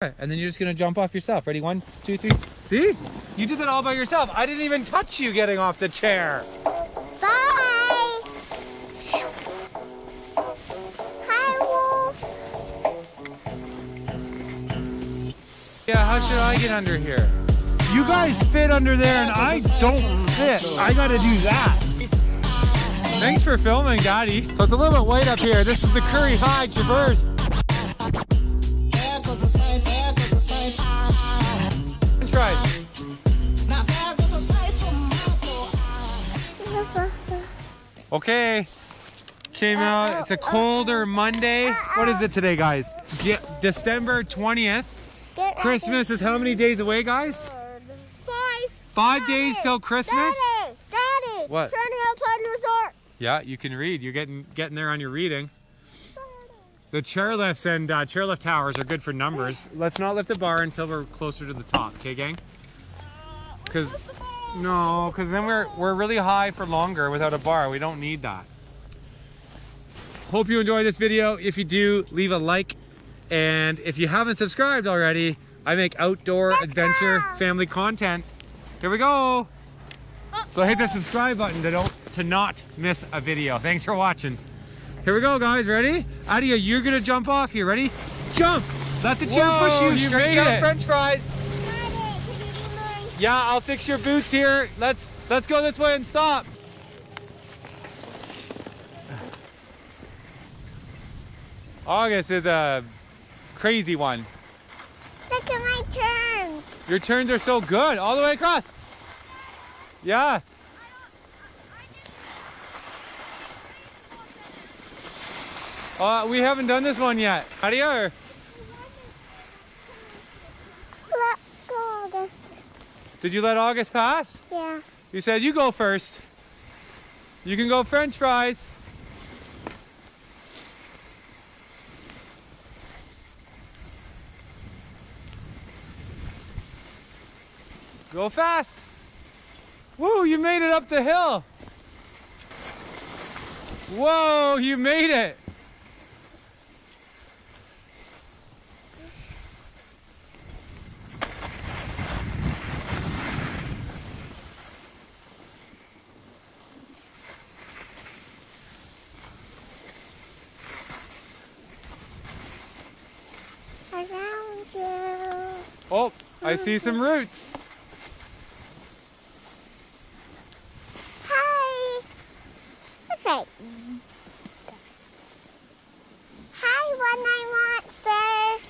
And then you're just gonna jump off yourself. Ready? One, two, three. See? You did that all by yourself. I didn't even touch you getting off the chair. Bye. Hi, Wolf. Yeah, how should I get under here? You guys fit under there and I don't fit. I gotta do that. Thanks for filming, Daddy. So it's a little bit white up here. This is the Currie High Traverse. Okay. Came out. It's a colder Monday. What is it today, guys? De- December 20th. Christmas is how many days away, guys? Five. Five days till Christmas? Daddy, Daddy. What? Turning outside resort. Yeah, you can read. You're getting getting there on your reading. The chairlifts and uh, chairlift towers are good for numbers. Let's not lift the bar until we're closer to the top, okay, gang? Because no, because then we're we're really high for longer without a bar. We don't need that. Hope you enjoyed this video. If you do, leave a like, and if you haven't subscribed already, I make outdoor adventure family content. Here we go. Oh. So hit the subscribe button to don't to not miss a video. Thanks for watching. Here we go, guys. Ready? Adia, you're gonna jump off here. Ready? Jump! Let the chair Whoa, push you. you straight made down it. French fries. Daddy, can you do mine? Yeah, I'll fix your boots here. Let's let's go this way and stop. August is a crazy one. Look at my turn. Your turns are so good. All the way across. Yeah. Uh, we haven't done this one yet. Adia, or- Let go. Daddy. Did you let August pass? Yeah. You said you go first. You can go french fries. Go fast. Woo, you made it up the hill. Whoa, you made it. Around you. Oh, I see some roots. Hi. Perfect. Hi, one monster.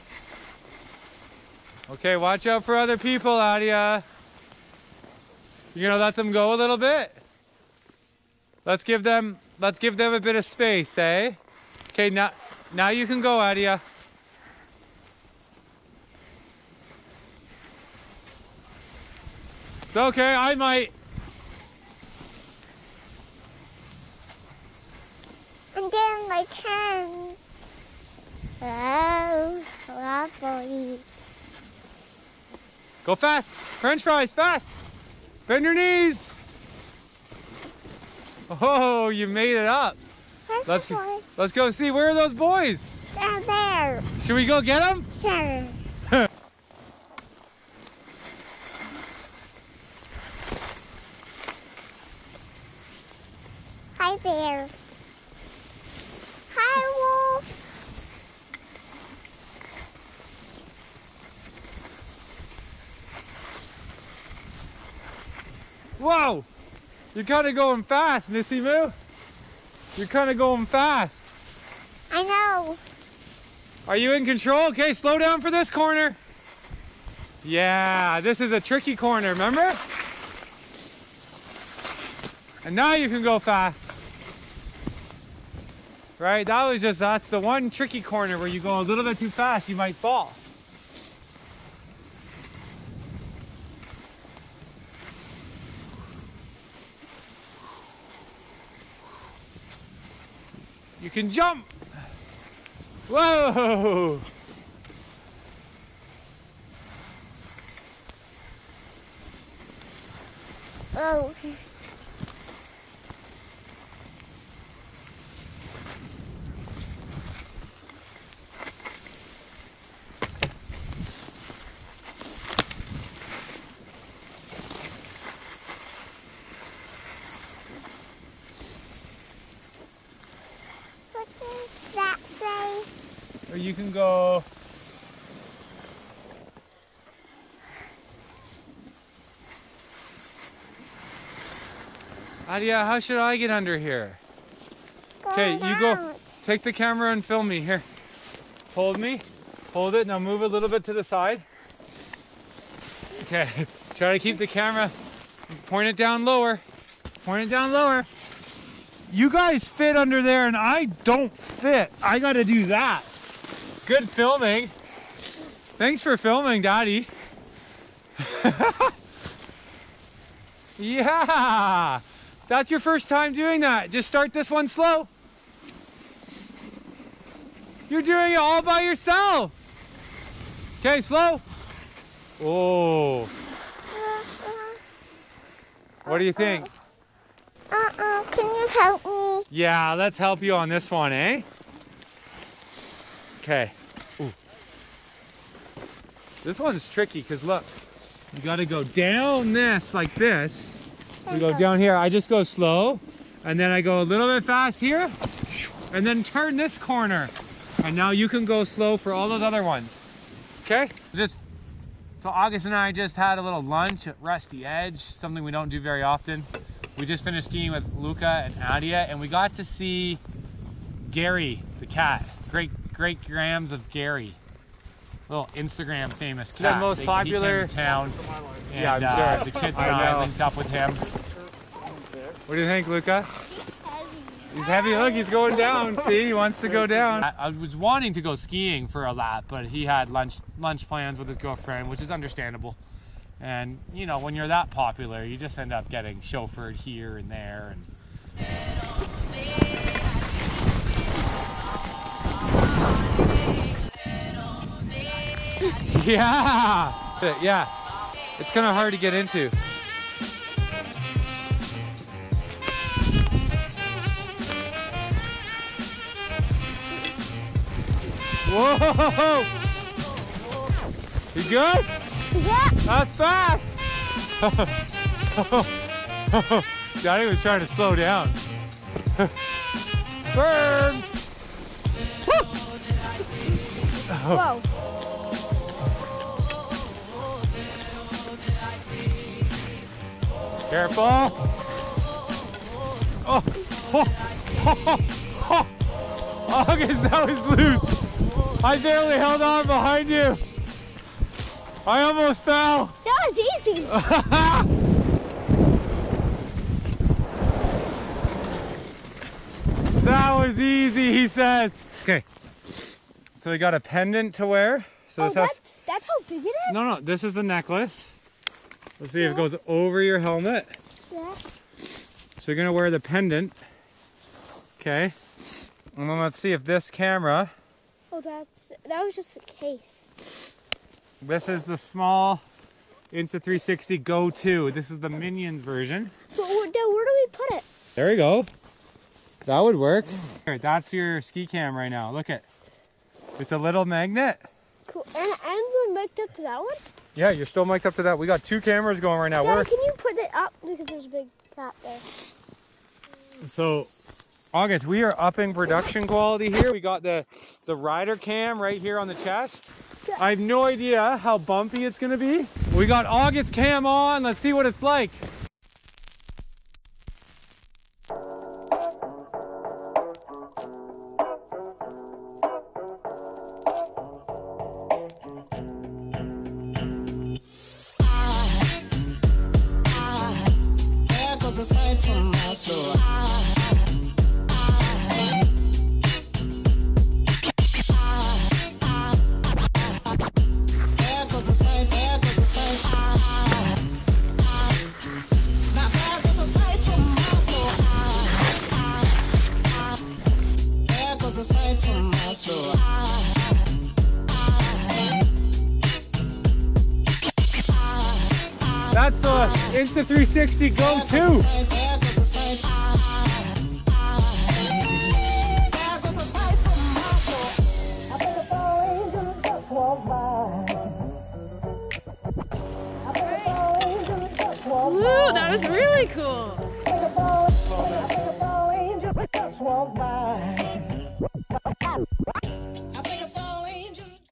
Okay, watch out for other people, Adia. You gonna let them go a little bit? Let's give them let's give them a bit of space, eh? Okay, now now you can go, Adia. Okay, I might. And then my turn. Oh, lovely. Go fast. French fries, fast. Bend your knees. Oh, you made it up. Let's go, go. let's go see where are those boys? Down there. Should we go get them? Sure. Hi there. Hi, Wolf. Whoa! You're kind of going fast, Missy Moo. You're kind of going fast. I know. Are you in control? Okay, slow down for this corner. Yeah, this is a tricky corner, remember? And now you can go fast. Right, that was just, that's the one tricky corner where you go a little bit too fast, you might fall. You can jump. Whoa! Oh. You can go. Adia, how should I get under here? Okay, you go. Take the camera and film me. Here. Hold me. Hold it. Now move a little bit to the side. Okay. Try to keep the camera. Point it down lower. Point it down lower. You guys fit under there and I don't fit. I got to do that. Good filming. Thanks for filming, Daddy. yeah. That's your first time doing that. Just start this one slow. You're doing it all by yourself. Okay, slow. Oh, what do you think? Uh-uh, can you help me? Yeah, let's help you on this one, eh? Okay. Ooh. This one's tricky because look, you got to go down this like this. We go down here. I just go slow, and then I go a little bit fast here, and then turn this corner. And now you can go slow for all those other ones. Okay? Just so August and I just had a little lunch at Rusty Edge, something we don't do very often. We just finished skiing with Luca and Adia, and we got to see Gary the cat. Great, great grams of Gary. Little Instagram famous cat. The most They- he popular- came to town. And, Yeah, I'm uh, sure. The kids I and I know. linked up with him. What do you think, Luca? He's heavy. Look, he's going down. See, he wants to go down. I, I was wanting to go skiing for a lap, but he had lunch lunch plans with his girlfriend, which is understandable. And you know, when you're that popular, you just end up getting chauffeured here and there. And yeah, yeah, it's kind of hard to get into. Whoa! You good? Yeah. That's fast! Daddy was trying to slow down. Burn! Whoa. Careful! Oh, oh! Oh! Oh! Oh! August, that was loose! I barely held on behind you! I almost fell! That was easy. That was easy, he says. Okay. So we got a pendant to wear. So Oh, this has that's, that's how big it is? No no, this is the necklace. Let's see if it goes over your helmet. Yeah. So you're gonna wear the pendant. Okay. And then let's see if this camera, Oh, that's, that was just the case. this is the small Insta360 Go 2. This is the Minions version. But where, Dad, where do we put it? There we go. That would work. Here, that's your ski cam right now. Look at. it. It's a little magnet. Cool. And, and we're mic'd up to that one? Yeah, you're still mic'd up to that. We got two cameras going right now. Dad, We're can you put it up? Because there's a big cat there. so August, we are upping production quality here. We got the the rider cam right here on the chest. I have no idea how bumpy it's gonna be. We got August cam on. Let's see what it's like. There goes a sight from my soul. There Insta360 Go 2. Woo, that is really cool.